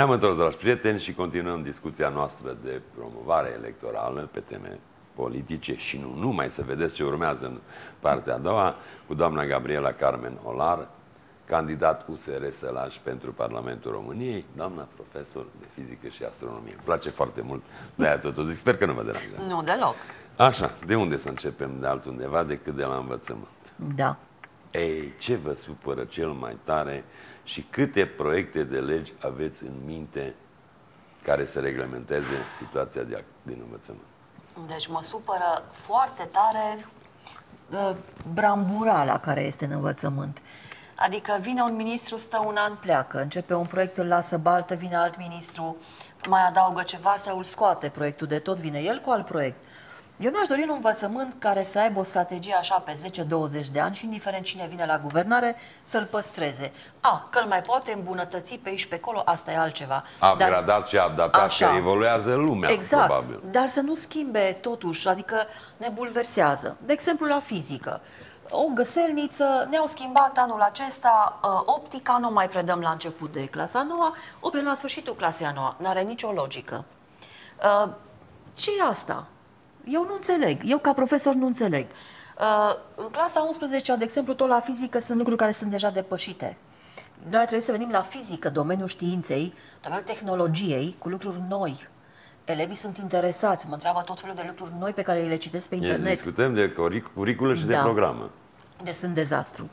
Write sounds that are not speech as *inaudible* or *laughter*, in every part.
Ne-am întors, dragi prieteni, și continuăm discuția noastră de promovare electorală pe teme politice și nu numai, să vedeți ce urmează în partea a doua, cu doamna Gabriela Carmen Olar, candidat USR Sălaș pentru Parlamentul României, doamna profesor de fizică și astronomie. Îmi place foarte mult de aia tot o zic. Sper că nu vă deranjează. Nu, deloc. Așa, de unde să începem de altundeva decât de la învățământ? Da. Ei, ce vă supără cel mai tare și câte proiecte de legi aveți în minte care să reglementeze situația de, din învățământ? Deci mă supără foarte tare uh, bramburala care este în învățământ. Adică vine un ministru, stă un an, pleacă, începe un proiect, îl lasă baltă, vine alt ministru, mai adaugă ceva sau îl scoate proiectul de tot, vine el cu alt proiect. Eu mi-aș dori un învățământ care să aibă o strategie așa pe 10-20 de ani și indiferent cine vine la guvernare să-l păstreze. A, că îl mai poate îmbunătăți pe aici pe acolo, asta e altceva. Upgradat dar, și adaptat, așa, că evoluează lumea, exact, probabil. dar să nu schimbe totuși, adică ne bulversează. De exemplu, la fizică o găselniță, ne-au schimbat anul acesta uh, optica, nu mai predăm la început de clasa noua, o predăm la sfârșitul clasei a noua. N-are nicio logică. Uh, ce e asta? Eu nu înțeleg. Eu ca profesor nu înțeleg. Uh, în clasa 11 de exemplu, tot la fizică sunt lucruri care sunt deja depășite. Noi trebuie să venim la fizică, domeniul științei, domeniul tehnologiei, cu lucruri noi. Elevii sunt interesați, mă întreabă tot felul de lucruri noi pe care le citesc pe internet. E, discutăm de curiculă și da. de programă. De sunt dezastru.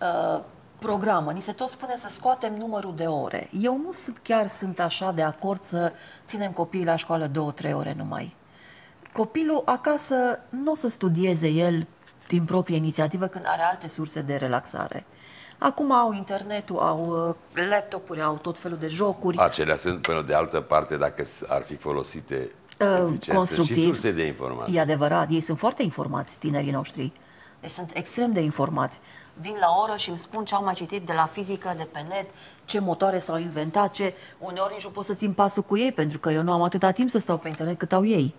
Uh, programă. Ni se tot spune să scoatem numărul de ore. Eu nu sunt, chiar sunt așa de acord să ținem copiii la școală două, trei ore numai. Copilul acasă nu o să studieze el din proprie inițiativă când are alte surse de relaxare. Acum au internetul, au uh, laptopuri, au tot felul de jocuri. Acelea sunt, până de altă parte, dacă ar fi folosite uh, constructiv, și surse de informații. E adevărat, ei sunt foarte informați, tinerii noștri. Deci sunt extrem de informați. Vin la oră și îmi spun ce am mai citit de la fizică, de pe net, ce motoare s-au inventat, ce uneori nici nu pot să țin pasul cu ei, pentru că eu nu am atâta timp să stau pe internet cât au ei.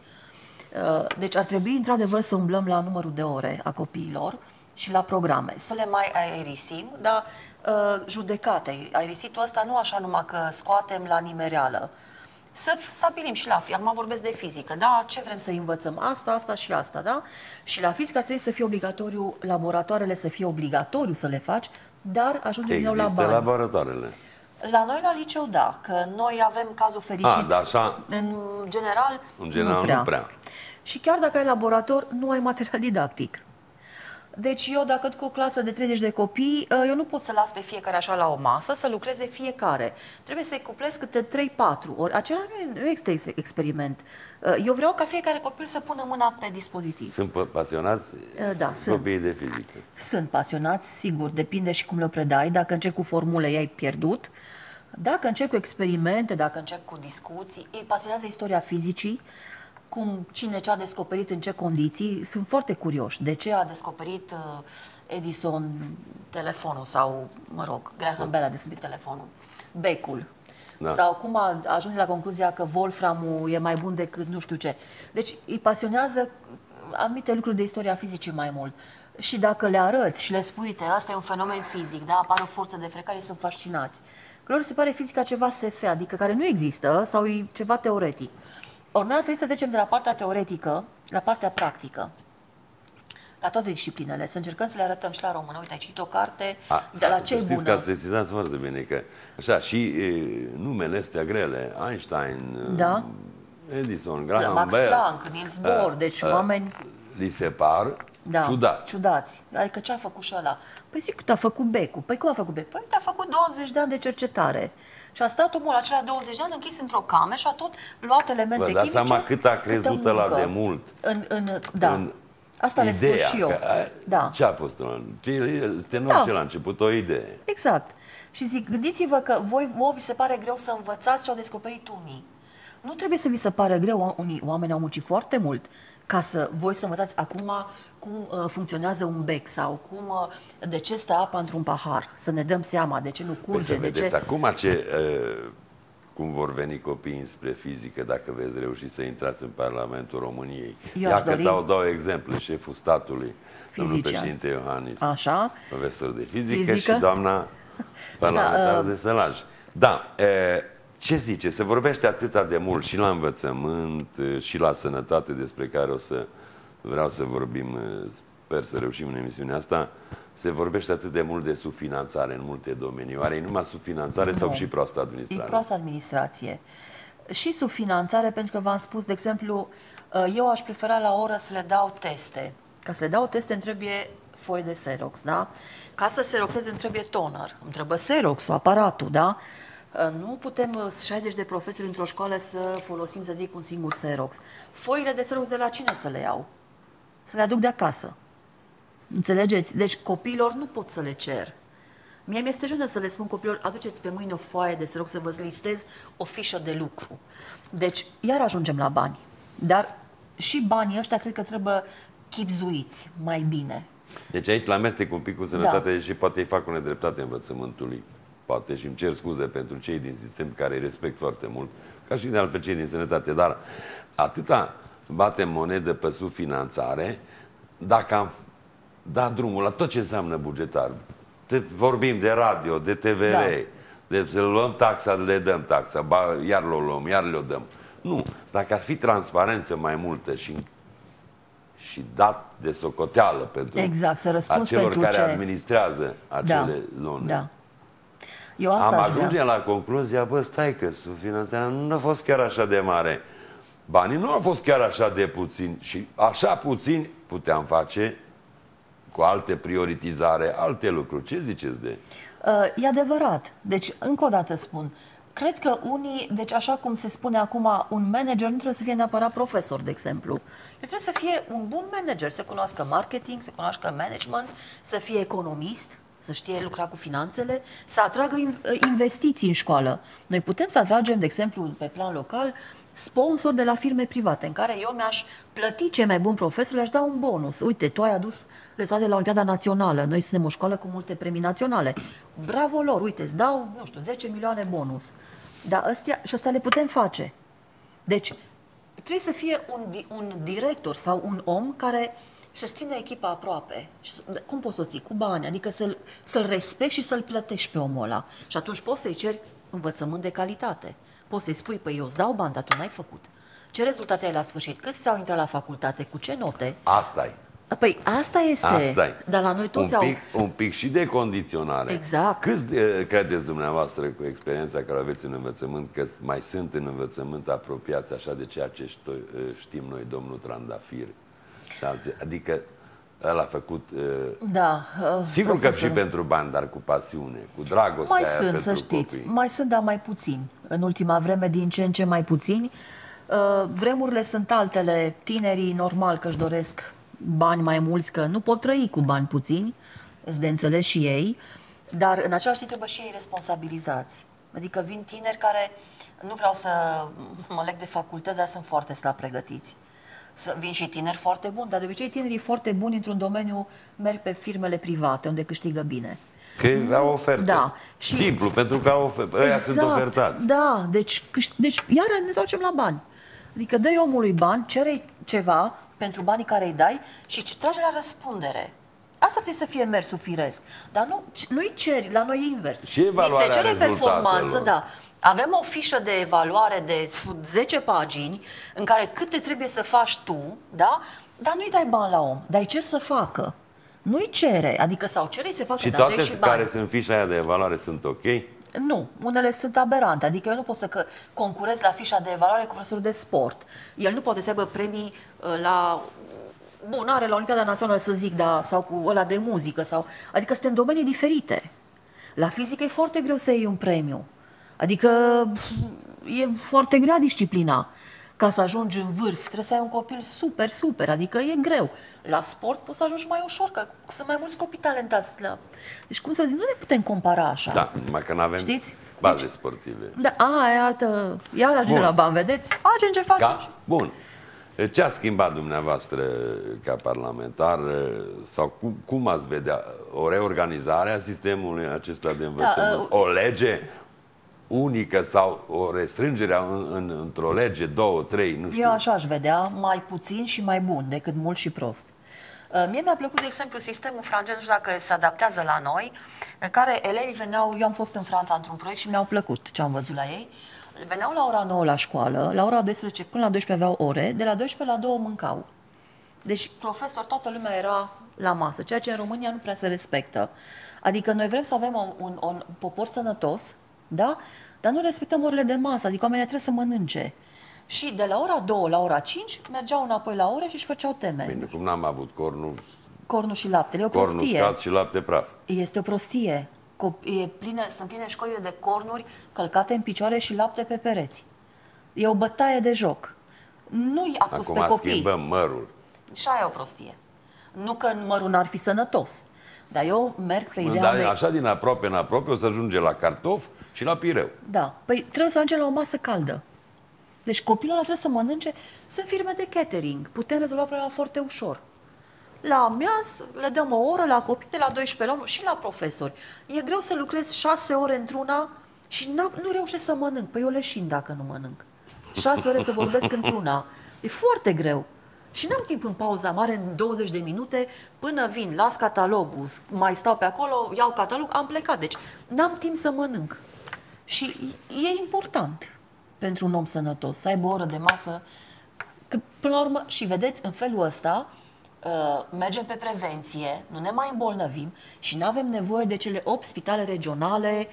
Uh, deci ar trebui, într-adevăr, să umblăm la numărul de ore a copiilor și la programe, să le mai aerisim, dar uh, judecate. Aerisitul ăsta nu așa numai că scoatem la nimereală, să stabilim și la acum vorbesc de fizică, da, ce vrem să învățăm, asta, asta și asta, da? Și la fizică ar trebui să fie obligatoriu, laboratoarele să fie obligatoriu să le faci, dar ajungem din nou la bani. laboratoarele. La noi la liceu, da, că noi avem cazul fericit. A, da, așa. În general, în general nu prea. nu prea. Și chiar dacă ai laborator, nu ai material didactic. Deci eu, dacă cu o clasă de 30 de copii, ă, eu nu pot să las pe fiecare așa la o masă, să lucreze fiecare. Trebuie să-i cuplez câte 3-4 ori. Acela nu este experiment. Ă, eu vreau ca fiecare copil să pună mâna pe dispozitiv. Sunt pasionați ă, da, copiii sunt. de fizică? Sunt pasionați, sigur, depinde și cum le predai. Dacă încep cu formule, i-ai pierdut. Dacă încep cu experimente, dacă încep cu discuții, îi pasionează istoria fizicii, cum, cine ce a descoperit, în ce condiții. Sunt foarte curioși. De ce a descoperit uh, Edison telefonul sau, mă rog, Graham Bell a descoperit telefonul, becul. Da. Sau cum a ajuns la concluzia că Wolframul e mai bun decât nu știu ce. Deci îi pasionează anumite lucruri de istoria fizicii mai mult. Și dacă le arăți și le spui, uite, asta e un fenomen fizic, da, apare o forță de frecare, sunt fascinați. Că lor se pare fizica ceva SF, adică care nu există sau e ceva teoretic. Ori noi ar trebui să trecem de la partea teoretică la partea practică. La toate disciplinele, să încercăm să le arătăm și la română. Uite, ai citit o carte, A, de la ce e bună. Că sesizați foarte bine că, așa, și e, numele astea grele, Einstein, da? Edison, Graham Max Bell, Planck, Niels Bohr, deci uh, oameni... Li se par da, ciudați. ciudați. Adică ce a făcut și ăla? Păi zic, a făcut becul. Păi cum a făcut becul? Păi a făcut 20 de ani de cercetare. Și a stat omul acela 20 de ani închis într-o cameră și a tot luat elemente Vă chimice. seama cât a crezut la de mult. În, în, da. În Asta le spun și eu. Că, da. Ce a fost? Este nou da. ce la început, o idee. Exact. Și zic, gândiți-vă că voi, voi vi se pare greu să învățați și au descoperit unii. Nu trebuie să vi se pare greu, unii oameni au muncit foarte mult ca să voi să învățați acum cum uh, funcționează un bec sau cum, uh, de ce stă apa într-un pahar, să ne dăm seama de ce nu curge. Păi să vedeți de ce... acum ce, uh, cum vor veni copiii spre fizică dacă veți reuși să intrați în Parlamentul României. Eu Ia că dori... dau două exemple, șeful statului, Fizicea. domnul președinte Iohannis, Așa. profesor de fizică, fizică? și doamna parlamentar *laughs* da, uh... de sălaj. Da, e, ce zice? Se vorbește atâta de mult și la învățământ și la sănătate despre care o să vreau să vorbim, sper să reușim în emisiunea asta. Se vorbește atât de mult de subfinanțare în multe domenii. Oare e numai subfinanțare sau și proastă administrare? E proastă administrație. Și subfinanțare, pentru că v-am spus, de exemplu, eu aș prefera la oră să le dau teste. Ca să le dau teste îmi trebuie foaie de Xerox, da? Ca să xeroxeze îmi trebuie toner, îmi trebuie Xerox, aparatul, da? Uh, nu putem 60 uh, de profesori într-o școală să folosim, să zic, un singur Xerox. Foile de Xerox de la cine să le iau? Să le aduc de acasă. Înțelegeți? Deci copiilor nu pot să le cer. Mie mi-este jenă să le spun copilor, aduceți pe mâine o foaie de Xerox să vă listez o fișă de lucru. Deci, iar ajungem la bani. Dar și banii ăștia cred că trebuie chipzuiți mai bine. Deci aici la amestec un pic cu sănătate da. și poate îi fac o nedreptate învățământului poate și îmi cer scuze pentru cei din sistem care îi respect foarte mult, ca și de altfel cei din sănătate, dar atâta batem monedă pe subfinanțare, dacă am dat drumul la tot ce înseamnă bugetar, te, vorbim de radio, de TVR, da. de să luăm taxa, le dăm taxa, ba, iar le luăm, iar le dăm. Nu, dacă ar fi transparență mai multă și și dat de socoteală pentru exact, să acelor pentru care ce... administrează acele da, zone. Da. Eu asta Am aș ajunge vrea. la concluzia, bă, stai că subfinanțarea nu a fost chiar așa de mare. Banii nu au fost chiar așa de puțini și așa puțini puteam face cu alte prioritizare, alte lucruri. Ce ziceți de? Uh, e adevărat. Deci, încă o dată spun, cred că unii, deci așa cum se spune acum, un manager nu trebuie să fie neapărat profesor, de exemplu. El trebuie să fie un bun manager, să cunoască marketing, să cunoască management, să fie economist, să știe lucra cu finanțele, să atragă investiții în școală. Noi putem să atragem, de exemplu, pe plan local, sponsor de la firme private, în care eu mi-aș plăti cei mai buni profesori, le-aș da un bonus. Uite, tu ai adus rezultate la Olimpiada Națională, noi suntem o școală cu multe premii naționale. Bravo lor, uite, îți dau, nu știu, 10 milioane bonus. Dar ăstia, și asta le putem face. Deci, trebuie să fie un, un director sau un om care și-și ține echipa aproape. Și, cum poți să o ții? Cu bani, adică să-l, să-l respecti și să-l plătești pe omul ăla. Și atunci poți să-i ceri învățământ de calitate. Poți să-i spui, păi eu îți dau bani, dar tu n-ai făcut. Ce rezultate ai la sfârșit? Câți s-au intrat la facultate? Cu ce note? asta e. Păi asta este. asta Dar la noi toți un pic, au... Un pic și de condiționare. Exact. Câți de, credeți dumneavoastră cu experiența care aveți în învățământ că mai sunt în învățământ apropiați așa de ceea ce știm noi, domnul Trandafir, Adică el a făcut... Uh, da. Uh, sigur profesor. că și pentru bani, dar cu pasiune, cu dragoste Mai sunt, să știți. Copii. Mai sunt, dar mai puțini. În ultima vreme, din ce în ce mai puțini. Uh, vremurile sunt altele. Tinerii, normal că își doresc bani mai mulți, că nu pot trăi cu bani puțini, îți de înțeles și ei, dar în același timp trebuie și ei responsabilizați. Adică vin tineri care, nu vreau să mă leg de facultăți, dar sunt foarte slab pregătiți să vin și tineri foarte buni, dar de obicei tinerii foarte buni într-un domeniu merg pe firmele private, unde câștigă bine. Că au oferte. Da. Și... Simplu, pentru că au ofer... exact, ăia sunt exact. ofertați. Da, deci, deci iar ne întoarcem la bani. Adică dai omului bani, cere ceva pentru banii care îi dai și trage la răspundere. Asta trebuie să fie mersul firesc. Dar nu, nu-i ceri, la noi invers. Și evaluarea se cere performanță, da. Avem o fișă de evaluare de 10 pagini în care câte trebuie să faci tu, da? Dar nu-i dai bani la om, dar îi cer să facă. Nu-i cere, adică sau cere să facă, și dar toate și care bani. sunt fișa aia de evaluare sunt ok? Nu, unele sunt aberante, adică eu nu pot să că concurez la fișa de evaluare cu profesorul de sport. El nu poate să aibă premii uh, la bun, are la Olimpiada Națională să zic, da, sau cu ăla de muzică, sau, adică suntem domenii diferite. La fizică e foarte greu să iei un premiu. Adică e foarte grea disciplina. Ca să ajungi în vârf, trebuie să ai un copil super, super, adică e greu. La sport poți să ajungi mai ușor, că sunt mai mulți copii talentați. La... Deci, cum să zic, nu ne putem compara așa. Da, numai că nu avem Știți? baze deci, sportive. Da, a, e altă... Iar ajunge la bani, vedeți? Facem ce facem. Da? Bun. Ce a schimbat dumneavoastră ca parlamentar sau cum, cum ați vedea o reorganizare a sistemului acesta de învățământ? Da, uh, o lege? Unică sau o restrângere în, în, într-o lege, două, trei, nu știu. Eu așa aș vedea, mai puțin și mai bun decât mult și prost. Uh, mie mi-a plăcut, de exemplu, sistemul francez, nu știu dacă se adaptează la noi, în care elevii veneau, eu am fost în Franța într-un proiect și mi-au plăcut ce am văzut la ei, Veneau la ora 9 la școală, la ora 12 până la 12 aveau ore, de la 12 la 2 mâncau. Deci, profesor, toată lumea era la masă, ceea ce în România nu prea se respectă. Adică noi vrem să avem un, un, un popor sănătos, da? Dar nu respectăm orele de masă, adică oamenii trebuie să mănânce. Și de la ora 2 la ora 5 mergeau înapoi la ore și își făceau teme. Bine, cum n-am avut cornul, Cornul și laptele, e o cornul prostie. uscat și lapte praf. Este o prostie. Cop- e pline, sunt pline școlile de cornuri călcate în picioare și lapte pe pereți. E o bătaie de joc. Nu-i acuz pe Acum copii. schimbăm mărul. Și aia e o prostie. Nu că mărul n-ar fi sănătos. Dar eu merg pe ideea Dar de... așa din aproape în aproape o să ajunge la cartof și la pireu. Da. Păi trebuie să ajungem la o masă caldă. Deci copilul ăla trebuie să mănânce. Sunt firme de catering. Putem rezolva problema foarte ușor. La amiaz le dăm o oră la copii de la 12 la 1 și la profesori. E greu să lucrez 6 ore într-una și n- nu reușesc să mănânc. Păi eu leșin dacă nu mănânc. 6 ore să vorbesc într-una. E foarte greu. Și n-am timp în pauza mare, în 20 de minute, până vin, las catalogul, s- mai stau pe acolo, iau catalog, am plecat. Deci n-am timp să mănânc. Și e important pentru un om sănătos să aibă o oră de masă. Că, până la urmă, și vedeți, în felul ăsta, uh, mergem pe prevenție, nu ne mai îmbolnăvim și nu avem nevoie de cele 8 spitale regionale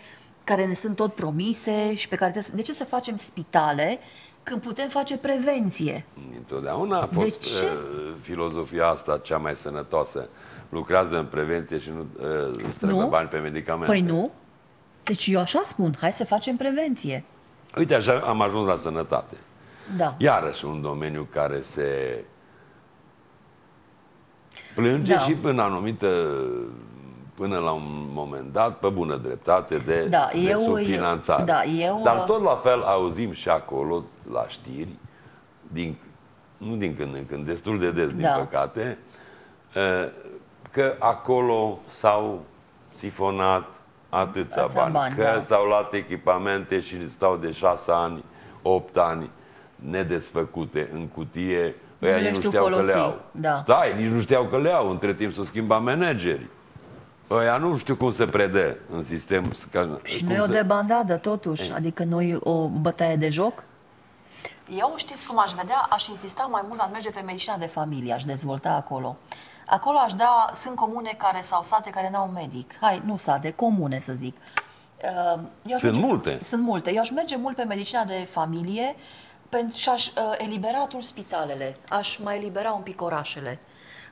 care ne sunt tot promise și pe care trebuie să... De ce să facem spitale când putem face prevenție? Întotdeauna a fost ce? uh, filozofia asta cea mai sănătoasă. Lucrează în prevenție și nu uh, îți trebuie Nu? bani pe medicamente. Păi nu. Deci eu așa spun, hai să facem prevenție. Uite, așa am ajuns la sănătate. Da. Iarăși un domeniu care se plânge Da. și până anumită până la un moment dat, pe bună dreptate, de, Da, de eu- subfinanțare. da, eu- Dar tot la fel auzim și acolo, la știri, din, nu din când în când, destul de des, din Da. păcate, eh, că acolo s-au sifonat atâția Atâția bani, bani, că da. s-au luat echipamente și stau de șase ani, opt ani nedesfăcute în cutie, Nu ăia le nici nu știu știau folosi, că le au. da. Stai, nici nu știau că le au, între timp să schimba managerii. Ăia nu știu cum se predă în sistem. Ca, Și cum nu e o se- debandadă, totuși. Adică nu e o bătaie de joc? Eu știți cum aș vedea? Aș insista mai mult, aș merge pe medicina de familie, aș dezvolta acolo. Acolo aș da, sunt comune care sau sate care n-au medic. Hai, nu sate, comune să zic. Uh, eu aș Sunt multe. Sunt multe. Eu aș merge mult pe medicina de familie pentru, și aș uh, elibera atunci spitalele. Aș mai elibera un pic orașele.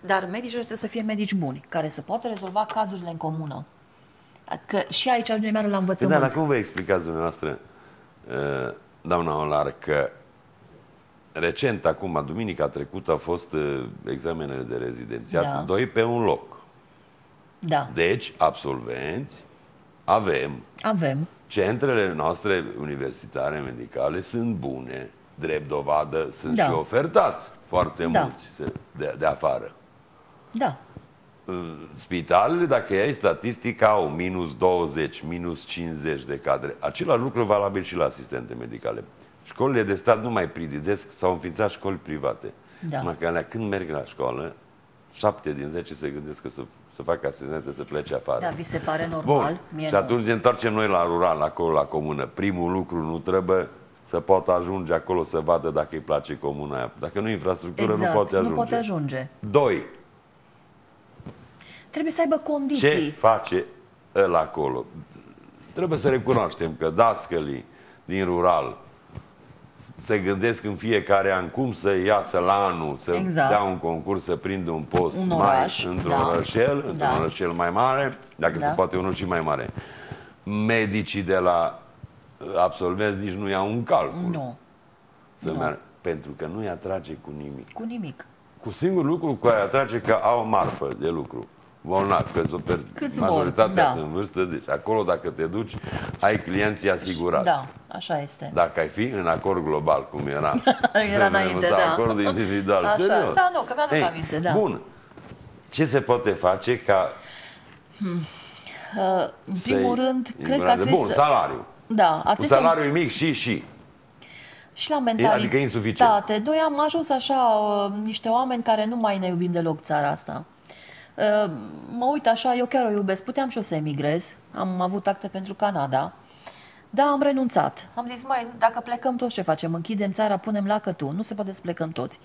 Dar medicii trebuie să fie medici buni, care să poată rezolva cazurile în comună. Că și aici ajungem iară la Păi învățământ. Da, dar cum vă explicați dumneavoastră, uh, doamna Olar, că recent, acum, duminica trecută, au fost uh, examenele de rezidențiat, Da. doi pe un loc. Da, Deci, absolvenți, avem, avem. centrele noastre universitare medicale sunt bune, drept dovadă, sunt Da. și ofertați foarte Da. mulți se- de, de afară. Da. Spitalele, dacă iei statistica, au minus 20, minus 50 de cadre. Același lucru valabil și la asistente medicale. Școlile de stat nu mai prididesc, s-au înființat școli private. Da. Numai că alea, când merg la școală, șapte din zece se gândesc că să, să facă asistente să plece afară. Da, vi se pare normal? Bun. Mie și nu. atunci ne întoarcem noi la rural, acolo la comună. Primul lucru nu trebuie să poată ajunge acolo să vadă dacă îi place comuna aia. Dacă nu infrastructură, Exact, nu poate ajunge. nu poate ajunge. Doi, Trebuie să aibă condiții. ce face ăla acolo? Trebuie să recunoaștem că dascălii din rural se gândesc în fiecare an cum să iasă la anul, să Exact. dea un concurs, să prindă un post Un mai oraș, într-un da. orășel, într-un Da. orășel mai mare, dacă Da. se poate unul și mai mare. Medicii de la absolvenți nici nu iau un calcul Nu, să nu. meargă, pentru că nu-i atrage cu nimic. cu nimic. Cu singur lucru cu care atrage că au marfă de lucru. Bolnavi, că sunt per- Câți vor, majoritatea da. sunt în vârstă, deci acolo dacă te duci, ai clienții asigurați. Da, așa este. Dacă ai fi în acord global, cum era. *laughs* Era înainte, sau da. acord individual, Așa. serios. Da, nu, că mi-aduc aminte, da. Bun. Ce se poate face ca Uh, în primul să-i rând, cred că ar ignoreze? trebui Bun, să... salariu. Da, ar Cu trebui să... salariul mic și și. Și la mentalitate. adică insuficient. Noi am ajuns așa uh, niște oameni care nu mai ne iubim deloc țara asta. Uh, mă uit așa, eu chiar o iubesc. Puteam și eu să emigrez. Am avut acte pentru Canada. Da, am renunțat. Am zis, mai, dacă plecăm toți ce facem? Închidem țara, punem lacătul. Nu se poate să plecăm toți.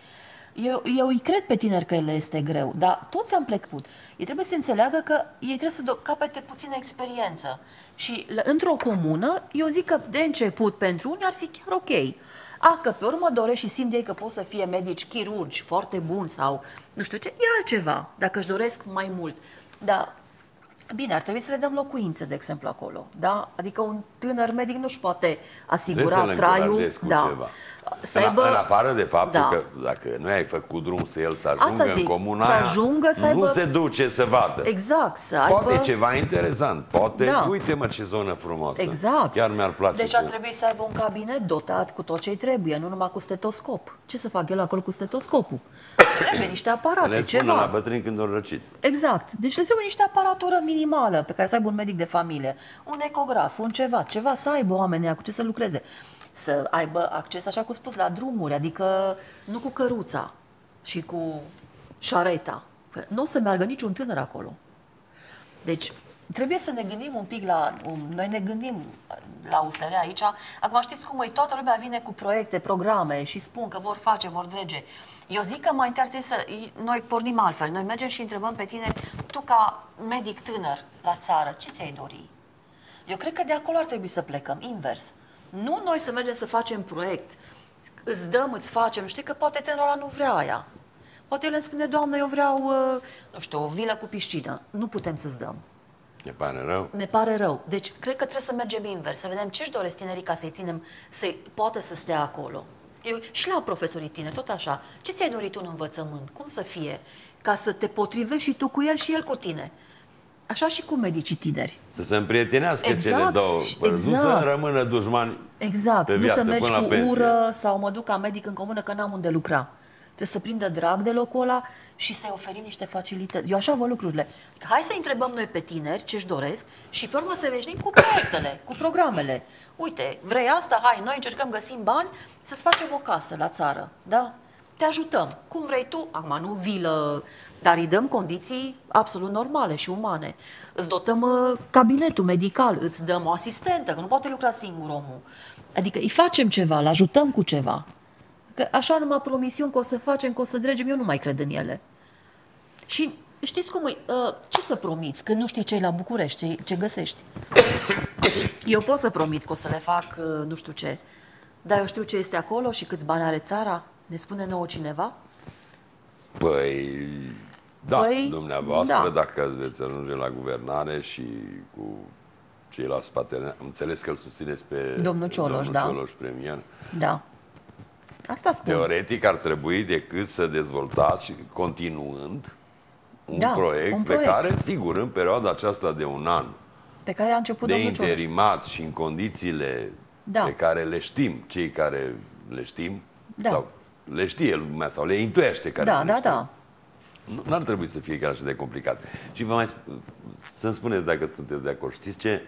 Eu, eu îi cred pe tineri că le este greu, dar toți am plecat. Ei trebuie să înțeleagă că ei trebuie să do- capete puțină experiență. Și la- într-o comună, eu zic că de început pentru unii ar fi chiar ok. A, că pe urmă doresc și simt ei că pot să fie medici, chirurgi foarte buni sau nu știu ce, e altceva, dacă își doresc mai mult. Dar Bine, ar trebui să le dăm locuințe, de exemplu, acolo. Da? Adică un tânăr medic nu-și poate asigura Trebuie să-l traiul. încurajezi cu da. ceva. Să în, aibă... în afară de faptul Da. că dacă nu ai făcut drum să el să ajungă în zic, comuna să aia, ajungă, să nu aibă- se duce să vadă. Exact, să aibă... Poate ceva interesant, poate, Da. uite mă ce zonă frumoasă. Exact. Chiar mi-ar place. Deci să- ar trebui să aibă un cabinet dotat cu tot ce trebuie, nu numai cu stetoscop. Ce să fac el acolo cu stetoscopul? Trebuie niște aparate, le spună ceva. la bătrâni când au răcit. Exact. Deci le trebuie niște aparatură minimală pe care să aibă un medic de familie. Un ecograf, un ceva, ceva să aibă oamenii aia cu ce să lucreze. Să aibă acces, așa cum spus, la drumuri, adică nu cu căruța și cu șareta. Că Nu o să meargă niciun tânăr acolo. Deci, trebuie să ne gândim un pic la... um, Noi ne gândim la USR aici. Acum știți cum e, toată lumea vine cu proiecte, programe și spun că vor face, vor drege. Eu zic că mai întâi ar trebui să... Noi pornim altfel. Noi mergem și întrebăm pe tine, tu ca medic tânăr la țară, ce ți-ai dori? Eu cred că de acolo ar trebui să plecăm, invers. Nu noi să mergem să facem proiect, îți dăm, îți facem, știi că poate tânărul ăla nu vrea aia. Poate el îmi spune, doamnă, eu vreau, uh, nu știu, o vilă cu piscină. Nu putem să-ți dăm. Ne pare rău. Ne pare rău. Deci, cred că trebuie să mergem invers, să vedem ce-și doresc tinerii ca să-i ținem, să poată să stea acolo. Eu, și la profesorii tineri, tot așa. Ce ți-ai dorit tu în învățământ? Cum să fie? Ca să te potrivești și tu cu el și el cu tine. Așa și cu medicii tineri. Să se împrietenească Exact, cele două. părți. Nu să exact. rămână dușmani Exact, pe nu viață să mergi până la cu pensie. ură sau mă duc ca medic în comună că n-am unde lucra. Trebuie să prindă drag de locul ăla și să-i oferim niște facilități. Eu așa văd lucrurile. Că hai să întrebăm noi pe tineri ce-și doresc și pe urmă să veșnim cu proiectele, cu programele. Uite, vrei asta? Hai, noi încercăm găsim bani să-ți facem o casă la țară. Da? Te ajutăm. Cum vrei tu? Acum nu vilă, dar îi dăm condiții absolut normale și umane. Îți dotăm uh, cabinetul medical, îți dăm o asistentă, că nu poate lucra singur omul. Adică îi facem ceva, îl ajutăm cu ceva. Că așa numai promisiuni că o să facem, că o să dregem, eu nu mai cred în ele. Și știți cum e? Uh, Ce să promiți când nu știi ce e la București, ce, ce găsești? Eu pot să promit că o să le fac uh, nu știu ce, dar eu știu ce este acolo și câți bani are țara? Ne spune nouă cineva? Păi, da, Păi, dumneavoastră, da. dacă veți ajunge la guvernare și cu ceilalți parteneri, am înțeles că îl susțineți pe Domnul Cioloș, domnul da. Cioloș premier. Da. Asta spun. Teoretic ar trebui decât să dezvoltați și continuând un, Da, proiect, un pe proiect. care, sigur, în perioada aceasta de un an, Pe care a început de domnul Cioloș. interimați și în condițiile Da. pe care le știm, cei care le știm, Da. sau le știe lumea sau le intuiește care Da, le da, știe. da. Nu ar trebui să fie chiar așa de complicat. Și vă mai sp- să-mi spuneți dacă sunteți de acord. Știți ce?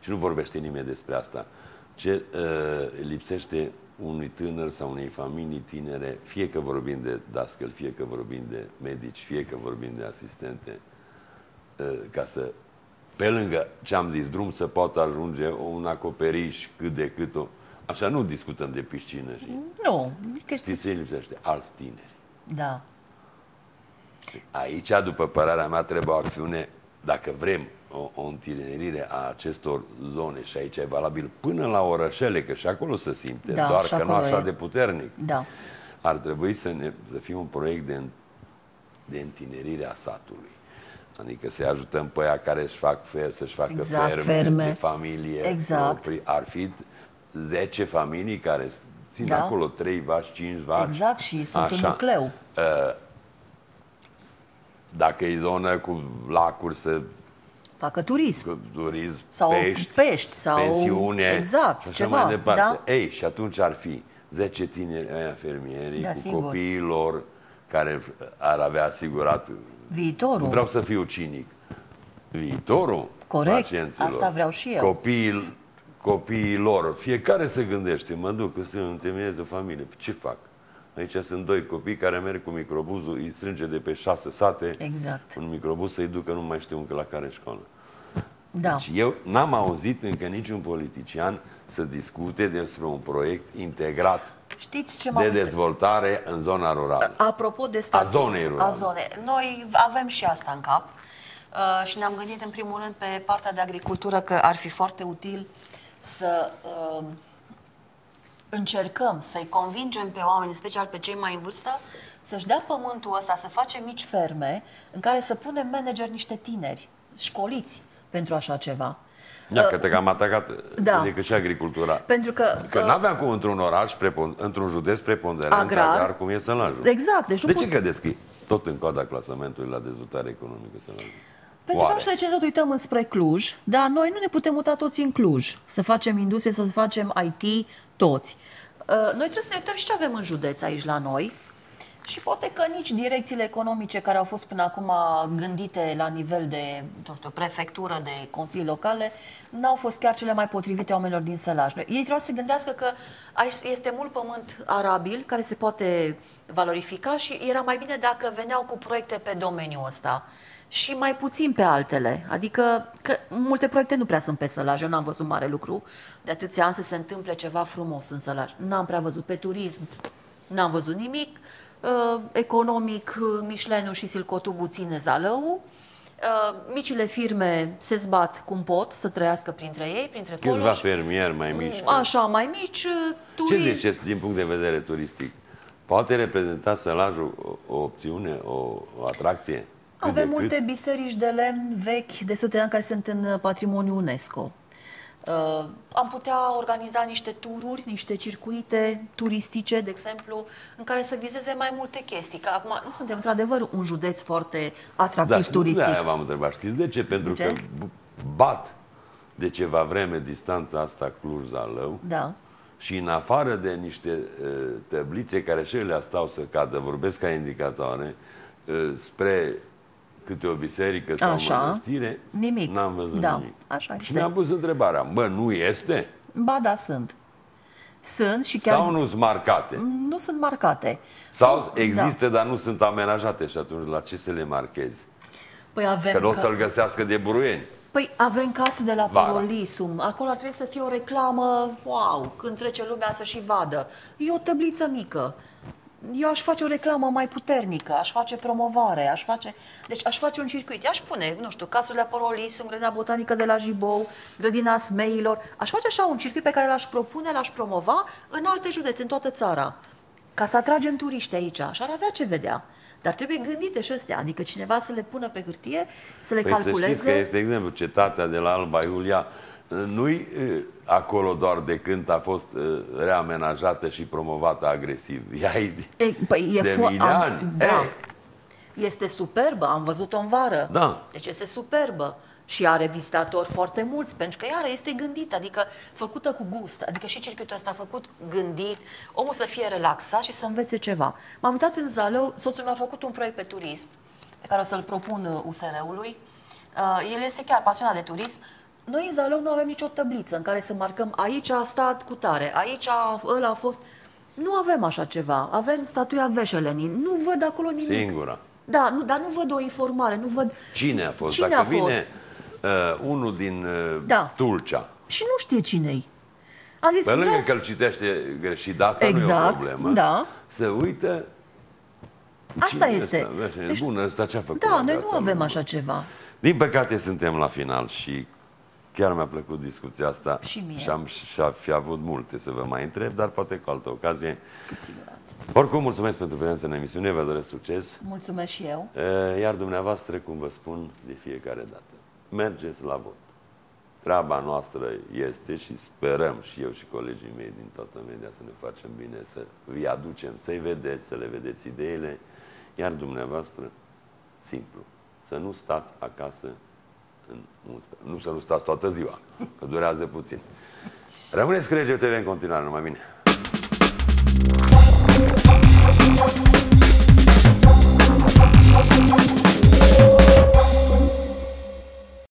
Și nu vorbește nimeni despre asta. Ce uh, lipsește unui tânăr sau unei familii tinere, fie că vorbim de dascăl, fie că vorbim de medici, fie că vorbim de asistente, uh, ca să, pe lângă ce am zis, drum să poată ajunge un acoperiș cât de cât o... Așa nu discutăm de piscină și... Nu, e chestie. Știți ce lipsește? Alți tineri. Da. Aici, după părerea mea, trebuie o acțiune, dacă vrem, o, o întinerire a acestor zone și aici e valabil până la orășele, că și acolo se simte, Da, doar și că nu acolo așa e. de puternic. Da. Ar trebui să, ne, să fie un proiect de, în- de întinerire a satului. Adică să-i ajutăm pe aia care își fac fer, să-și facă Exact, ferme, ferme. de familie. Exact. Pri- Ar fi 10 familii care țin Da. acolo 3 vaci, 5 vaci. Exact, și sunt un Așa. nucleu. Dacă e zonă cu lacuri, să Facă turism. cu turism, Sau pești, pești, sau- pensiune exact, și așa ceva, mai departe. da? Ei, și atunci ar fi 10 tineri aia fermierii Da, cu sigur. copiii lor care ar avea asigurat. Viitorul. Nu vreau să fiu cinic. Viitorul Corect, pacienților, asta vreau și eu. Copiii, copiii lor, fiecare se gândește, mă duc, îți întemeiez o familie, ce fac? Aici sunt doi copii care merg cu microbuzul, îi strânge de pe șase sate, Exact. un microbuz să-i ducă, nu mai știu încă la care școală. Da. Deci eu n-am auzit încă niciun politician să discute despre un proiect integrat Știți ce m-am de întrebat? dezvoltare în zona rurală. Apropo de statut, A zonei rurale. A zonei. Noi avem și asta în cap uh, și ne-am gândit în primul rând pe partea de agricultură că ar fi foarte util să uh, încercăm să-i convingem pe oameni, în special pe cei mai în vârstă, să-și dea pământul ăsta, să facem mici ferme în care să punem manageri niște tineri, școliți pentru așa ceva. Da, că te cam atacat Da. adică și agricultura. Pentru că... Că uh, nu-aveam cum într-un oraș, prepon- într-un județ preponderent Agrar. agrar, cum e Sălajul. Exact, deci nu de pot- ce credeți că e tot în coada clasamentului la dezvoltare economică Sălajul? Pentru că Oare? nu știu de ce tot uităm înspre Cluj, dar noi nu ne putem muta toți în Cluj, să facem industrie, să facem IT, toți. Uh, Noi trebuie să ne uităm și ce avem în județ aici la noi și poate că nici direcțiile economice care au fost până acum gândite la nivel de, nu știu, prefectură, de consilii locale, n-au fost chiar cele mai potrivite oamenilor din Sălaj. Ei trebuie să se gândească că aici este mult pământ arabil care se poate valorifica și era mai bine dacă veneau cu proiecte pe domeniul ăsta și mai puțin pe altele. Adică că multe proiecte nu prea sunt pe Sălaj. Eu n-am văzut mare lucru de atâția ani să se întâmple ceva frumos în Sălaj. N-am prea văzut pe turism, n-am văzut nimic. Uh, economic, uh, Mișleniu și Silcotubu ține zalău. Uh, micile firme se zbat cum pot să trăiască printre ei, printre Câțiva coloși. fermieri mai mici. Așa, mai mici, uh, Ce turism. ziceți din punct de vedere turistic? Poate reprezenta Sălajul o, o opțiune, o, o atracție? Cât de Avem cât? multe biserici de lemn vechi de sute de ani care sunt în uh, patrimoniu UNESCO. Uh, am putea organiza niște tururi, niște circuite turistice, de exemplu, în care să vizeze mai multe chestii. Că acum nu suntem într-adevăr un județ foarte atractiv da, turistic. De aia v-am întrebat. Știți de ce? Pentru De că ce? b- bat de ceva vreme distanța asta Cluj-Zalău Da. și în afară de niște uh, tăblițe care și ele stau să cadă, vorbesc ca indicatoare, uh, spre câte o biserică sau Așa. o mănăstire, Nimic. n-am văzut Da, nimic. așa și este. mi-am pus întrebarea, bă, nu este? Ba da, sunt. Sunt și chiar Sau nu sunt marcate? nu sunt marcate. Sau Sunt- există, dar nu sunt amenajate și atunci la ce să le marchezi? Păi avem Că nu o că- să-l găsească de buruieni. Păi avem casul de la Vara. Porolisum. Acolo ar trebui să fie o reclamă, wow, când trece lumea să și vadă. E o tăbliță mică. Eu aș face o reclamă mai puternică, aș face promovare, aș face... Deci aș face un circuit. Aș pune, nu știu, casul de la Porolisum, grădina botanică de la Jibou, grădina Smeilor. Aș face așa un circuit pe care l-aș propune, l-aș promova în alte județe, în toată țara. Ca să atragem turiști aici. Și ar avea ce vedea. Dar trebuie gândite și astea. Adică cineva să le pună pe hârtie, să le Păi să calculeze. știți că este, de exemplu, cetatea de la Alba Iulia, nu-i e, acolo doar de când a fost e, reamenajată și promovată agresiv. *laughs* Ea e de, Ei, păi e de fo- mii de am- ani. Da. Ei, Este superbă, am văzut-o în vară. Da. Deci este superbă. Și are vizitatori foarte mulți, pentru că iară este gândit, adică făcută cu gust. Adică și circuitul ăsta făcut, gândit, omul să fie relaxat și să învețe ceva. M-am mutat în Zalău, soțul meu a făcut un proiect pe turism, pe care o să-l propun uh, USR-ului. Uh, el este chiar pasionat de turism. Noi în Zalău nu avem nicio tăbliță în care să marcăm aici a stat cu tare, aici a, ăla a fost... Nu avem așa ceva. Avem statuia Veșelenin. Nu văd acolo nimic. Singura. Da, nu, dar nu văd o informare, nu văd... Cine a fost? Cine Dacă a fost? vine uh, unul din uh, Da. Tulcea, Și nu știe cine-i. Am zis, pe lângă vreau- că îl citește greșit, dar asta nu e o Exact, problemă, da. să uită Asta cine este. Ăsta? Deci, Deci- Bun, ăsta ce-a făcut? Da, noi nu Asta avem așa ceva. Din păcate suntem la final și chiar mi-a plăcut discuția asta. Și mie. Și am și a fi avut multe să vă mai întreb, dar poate cu altă ocazie. Cu siguranță. Oricum, mulțumesc pentru prezența în emisiune, vă doresc succes. Mulțumesc și eu. E, Iar dumneavoastră, cum vă spun de fiecare dată, mergeți la vot. Treaba noastră este și sperăm și eu și colegii mei din toată media să ne facem bine, să vi aducem, să-i vedeți, să le vedeți ideile, iar dumneavoastră, simplu, să nu stați acasă în 11. Nu să nu stați toată ziua, că durează puțin. Rămâneți cu RGTV în continuare, numai bine! Thank you.